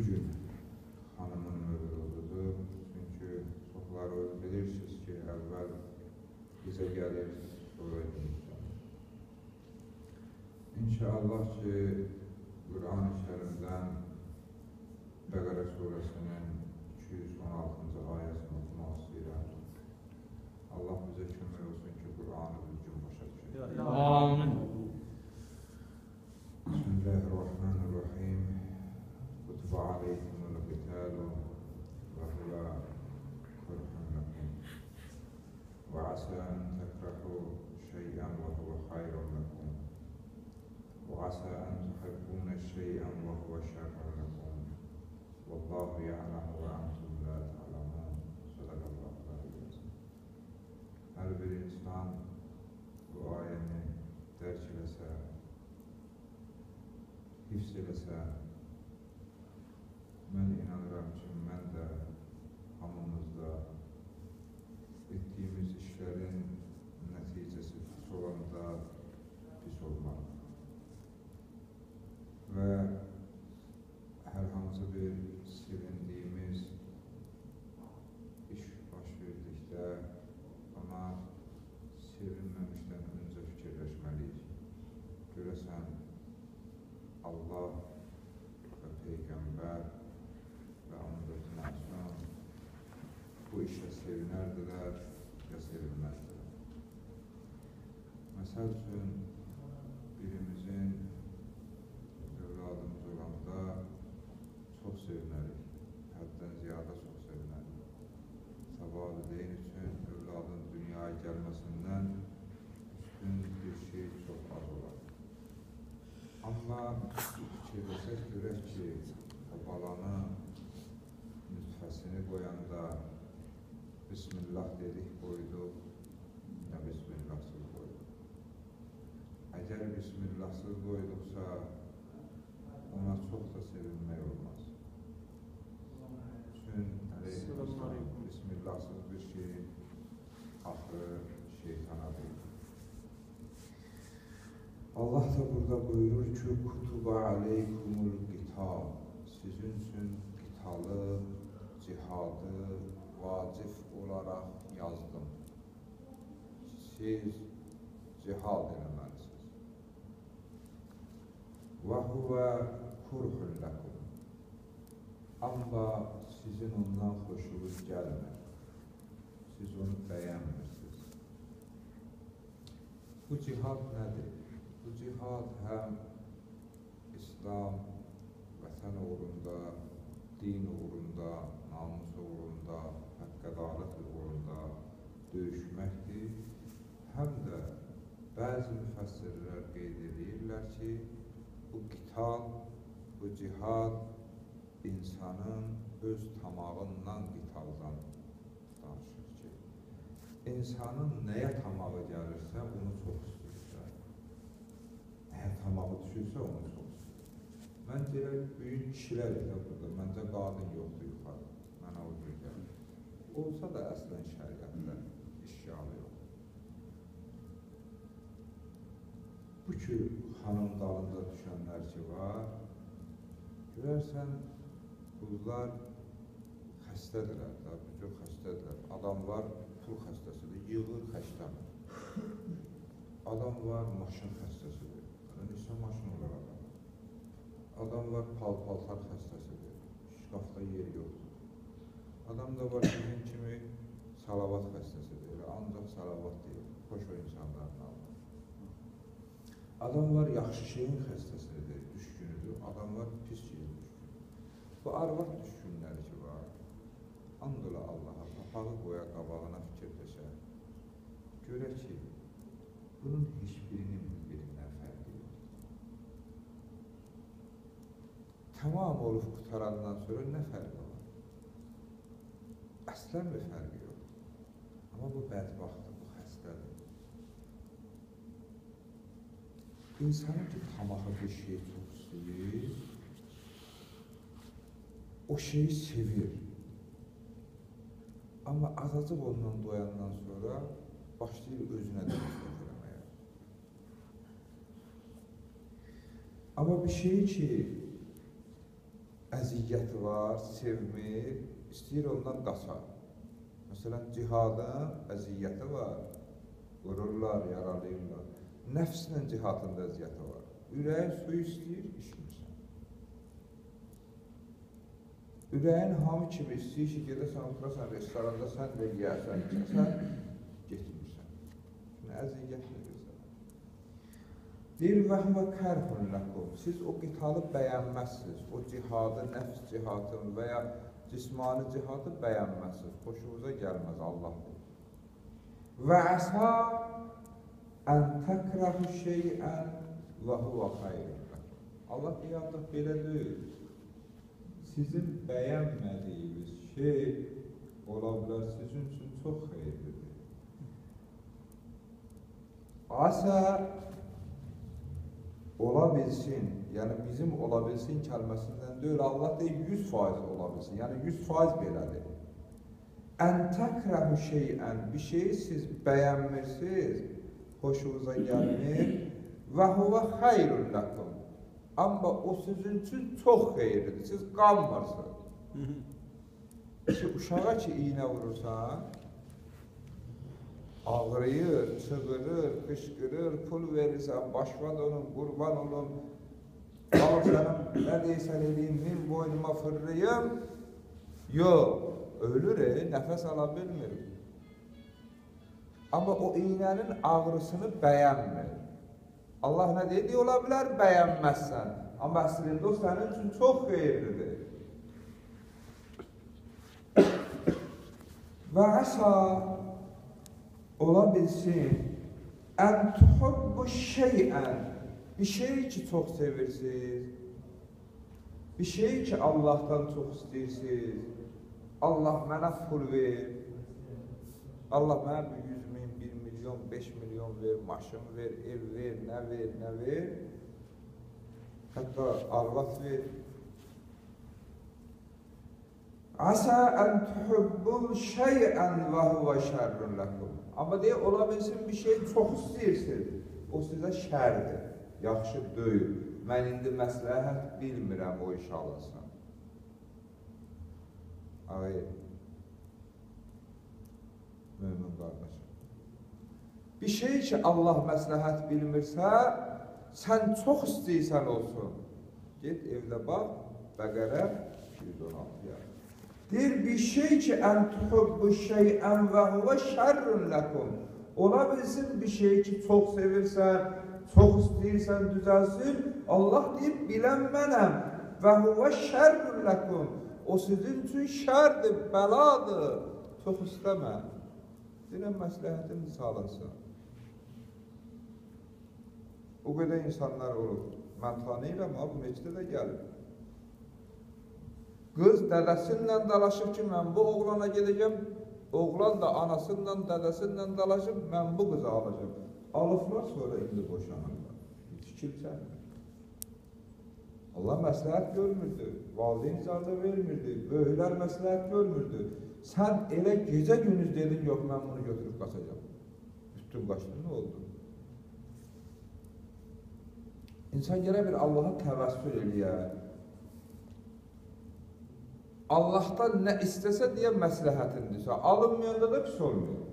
bu gün xanımın mövlududur. Çünki çoxları bilirsiniz ki, əvvəl bizə gəlir, sonra insan. İnşallah ki, Quran-ı Kerimdən Bəqərə surəsinin 216-cı ayəsini oxumaq istəyirəm. Allah bizə kömək olsun ki, Quranı düzgün başa düşək. Amin. Bismillahirrahmanirrahim. كتب عليكم القتال وهو كره لكم وعسى أن تكرهوا شيئا وهو خير لكم. وعسى أن تحبون شيئا وهو شر لكم. والله يعلم وأنتم لا تعلمون. صدق الله العظيم. Hər bir insan bu ayəni dərk eləsə, hifz Allah və Peyğəmbər və onun məsul bu işə sevinərdilər ya sevinməzdilər. Məsəl üçün, birimizin övladımız olanda çox sevinərik, həddən ziyadə çox sevinərik. Sabahlıdeyin üçün övladın dünyaya gəlməsindən üstün bir şey çox az olar. Amma fikirləsək görək ki, o balanı nütfəsini qoyanda Bismillah dedik qoyduq, ya Bismillahsız qoyduq. Əgər Bismillahsız qoyduqsa, ona çox da sevinmək olmaz. Üçün əleyhissalam Bismillahsız bir şey axırı şeytana verir. Allah da burada buyurur ki, kutuba aleykumul qital. Sizin üçün qitalı, cihadı vacib olaraq yazdım. Siz cihad eləməlisiniz. Və huvə kurhun ləkum. Amma sizin ondan xoşunuz gəlmir. Siz onu bəyənmirsiniz. Bu cihad nədir? Bu cihad həm İslam vətən uğrunda, din uğrunda, namus uğrunda, haqq ədalət uğrunda döyüşməkdir. Həm də bəzi müfəssirlər qeyd edirlər ki, bu qital, bu cihad insanın öz tamağından qitaldan danışır ki, insanın nəyə tamağı gəlirsə, onu çox istəyirsə, nəyə tamağı düşürsə, onu istəyir. Mən deyirəm, böyük kişilər elə burada, məncə qadın yoxdur yuxarı, mənə o cür gəlir. Olsa da əslən şəriətdə işgalı yox. Bu ki, xanım dalında düşənlər ki var, görərsən, bunlar xəstədirlər da, bütün xəstədirlər. Adam var, pul xəstəsidir, yığır xəstəmir. Adam var, maşın xəstəsidir. Neçə maşın olar adam? Adam var, pal-paltar xəstəsidir. Şkafda yer yoxdur. Adam da var, bizim kimi salavat xəstəsidir. Ancaq salavat deyil, xoş o insanların alır. Adam var, yaxşı şeyin xəstəsidir, düşkünüdür. Adam var, pis şeyin düşkünüdür. Bu arvad düşkünləri ki var, andıla Allaha, papağı qoya qabağına fikirləşə. Görə ki, bunun heç birinin bir-birindən fərqi yoxdur. Tamam olub qutarandan sonra nə fərqi var? Əslən bir fərqi yox. Amma bu bədbaxtdır, bu xəstədir. İnsanın ki, tamaha bir şey çox istəyir, o şeyi sevir. Amma azacıq ondan doyandan sonra başlayır özünə də nifrət eləməyə. Amma bir şey ki, əziyyəti var, sevmir, istəyir ondan qaçar. Məsələn, cihadın əziyyəti var, vururlar, yaralayırlar. Nəfslə cihadın da əziyyəti var. Ürəyin suyu istəyir, içmirsən. Ürəyin hamı kimi istəyir ki, gedəsən, oturasan restoranda, sən də yiyəsən, içəsən, getmirsən. Çünki əziyyət verirsən. Deyir, vəhmə kərhun ləkum. Siz o qitalı bəyənməzsiniz. O cihadı, nəfs cihadını və ya cismani cihadı bəyənməzsiniz. Xoşunuza gəlməz Allah. Və əsa ən təkrahu şeyən və huvə xayrun Allah deyir, artıq belə deyil. Sizin bəyənmədiyiniz şey ola bilər sizin üçün çox xeyirlidir. Asa ola bilsin, yəni bizim ola bilsin kəlməsindən deyil, Allah deyir 100% ola bilsin, yəni 100% belədir. Ən təkrəhu şeyən, bir şeyi siz bəyənmirsiniz, xoşunuza gəlmir və huvə xeyrun ləkum. Amma o sizin üçün çox xeyirlidir, siz qalmırsınız. Ki, uşağa ki, iynə vurursan, ağrıyır, çığırır, qışqırır, pul verirsən, başvan olun, qurban olun, al sənin nə deyirsən eləyim, min boynuma fırlayım, yox, ölür, e, nəfəs ala bilmir. Amma o iynənin ağrısını bəyənmir. Allah nə deyir? Ola bilər, bəyənməzsən. Amma əslində o sənin üçün çox xeyirlidir. Və əsa ola bilsin, ən tuhubbu şeyən, bir şey ki, çox sevirsiniz, bir şey ki, Allahdan çox istəyirsiniz, Allah mənə pul ver, Allah mənə bir 100 min, 1 milyon, 5 milyon ver, maşın ver, ev ver, nə ver, nə ver, hətta arvad ver, Asa ən tuhubbul şeyən və huvə şərrun ləkum. Amma deyə, ola bilsin bir şey çox istəyirsin. O sizə şərdir, yaxşı deyil. Mən indi məsləhət bilmirəm o iş alınsın. Ağayır, mümin qardaşım. Bir şey ki, Allah məsləhət bilmirsə, sən çox istəyirsən olsun. Get evdə bax, Bəqərə 216 yer. Deyir, bir şey ki, ən tuhubbu şeyən və huvə şərrun ləkum. Ola bilsin bir şey ki, çox sevirsən, çox istəyirsən, düzəlsin. Allah deyir, bilən mənəm və huvə şərrun ləkum. O sizin üçün şərdir, bəladır. Çox istəmə. Deyirəm, məsləhətin sağlasın. O qədər insanlar olur. Mən tanıyıram, bu neçdə də gəlir. Qız dədəsinlə dalaşıb ki, mən bu oğlana gedəcəm, oğlan da anasıyla, dədəsinlə dalaşıb, mən bu qızı alacam. Alıblar, sonra indi boşanırlar. Fikir çəkmir. Allah məsləhət görmürdü, valideyn icazə vermirdi, böyüklər məsləhət görmürdü. Sən elə gecə gündüz dedin, yox, mən bunu götürüb qaçacam. Bütün qaçdın, nə oldu? İnsan gələ bir Allaha təvəssül eləyər. Allahdan nə istəsə deyə məsləhətindirsə, alınmayanda da pis olmuyor.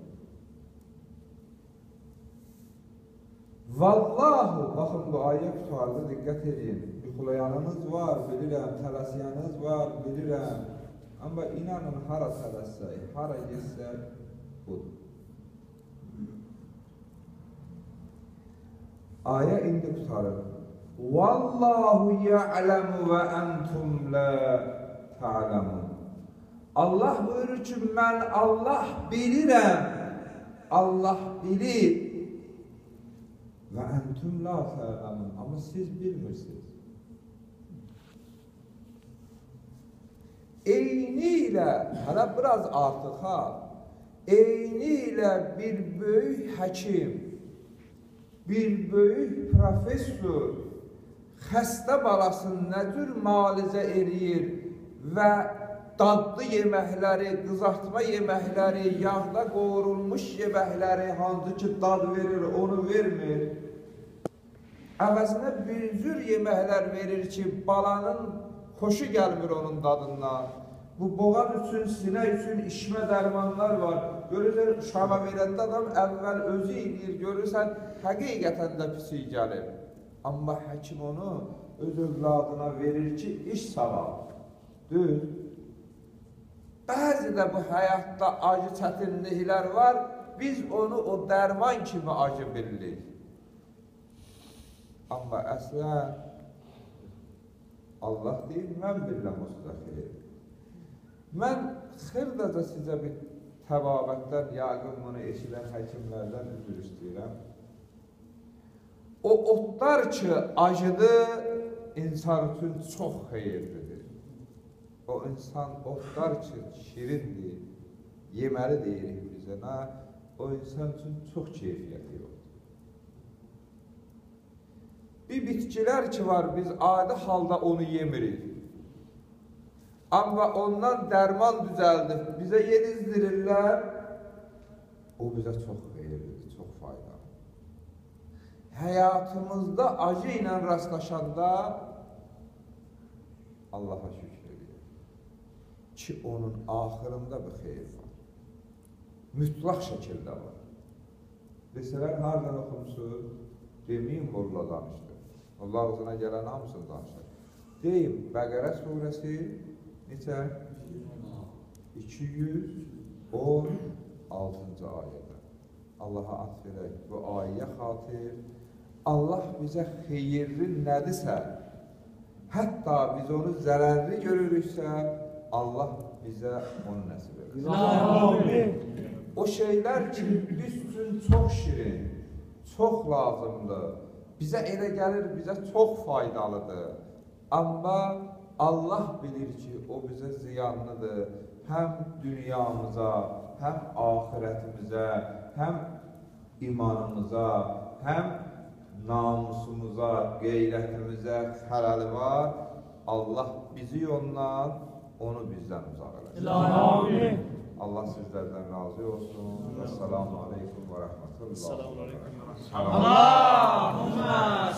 Vallahu, baxın bu ayə qutarda diqqət edin. Yuxulayanınız var, bilirəm, tələsiyəniniz var, bilirəm. Amma inanın, hara tələssək, hara yetsək, budur. Ayə indi qutarır. Vallahu ya'lamu və entum la ta'lamun. Allah buyurur ki, mən Allah bilirəm. Allah bilir. Və əntum la ta'lamun. Amma siz bilmirsiniz. Eyni ilə, hələ biraz artıq ha, eyni ilə bir böyük həkim, bir böyük professor xəstə balasını nə cür müalicə eləyir və dadlı yeməkləri, qızartma yeməkləri, yağda qovrulmuş yeməkləri hansı ki dad verir, onu vermir. Əvəzinə bir cür yeməklər verir ki, balanın xoşu gəlmir onun dadından. Bu boğaz üçün, sinə üçün işmə dərmanlar var. Görürsən, uşağa verəndə adam əvvəl özü eləyir, görürsən, həqiqətən də pisi gəlir. Amma həkim onu öz övladına verir ki, iş sağal. Düz. Bəzi də bu həyatda acı çətinliklər var, biz onu o dərman kimi acı bilirik. Amma əslən Allah deyir, mən sizə xeyir. Mən xırdaca sizə bir təbabətdən, yaqın bunu eşidən həkimlərdən üzr istəyirəm. O otlar ki, acıdır, insan üçün çox xeyirlidir. O insan otlar ki, şirindir, yeməli deyirik bizə, nə? o insan üçün çox keyfiyyəti yoxdur. Bir bitkilər ki var, biz adi halda onu yemirik. Amma ondan dərman düzəldib, bizə yedizdirirlər, o bizə çox xeyirlidir, çox faydalı. Həyatımızda acı ilə rastlaşanda Allaha şükür ki, onun axırında bir xeyir var. Mütlaq şəkildə var. Desələr, hardan oxumsuz? Deməyin, molla danışdı. Allah ağzına gələn hamısını danışır. Deyim, Bəqərə surəsi neçə? 216-cı ayədə. Allaha atf edək bu ayəyə xatir. Allah bizə xeyirli nədirsə, hətta biz onu zərərli görürüksə, Allah bizə onu nəsib edir. Amin. O şeylər ki, biz üçün çox şirin, çox lazımdır. Bizə elə gəlir, bizə çox faydalıdır. Amma Allah bilir ki, o bizə ziyanlıdır. Həm dünyamıza, həm axirətimizə, həm imanımıza, həm namusumuza, qeyrətimizə xələli var. Allah bizi ondan, onu bizden uzak eylesin. Allah sizlerden razı olsun. Esselamu aleyküm ve rahmetullah. Selamun aleyküm. Allahümme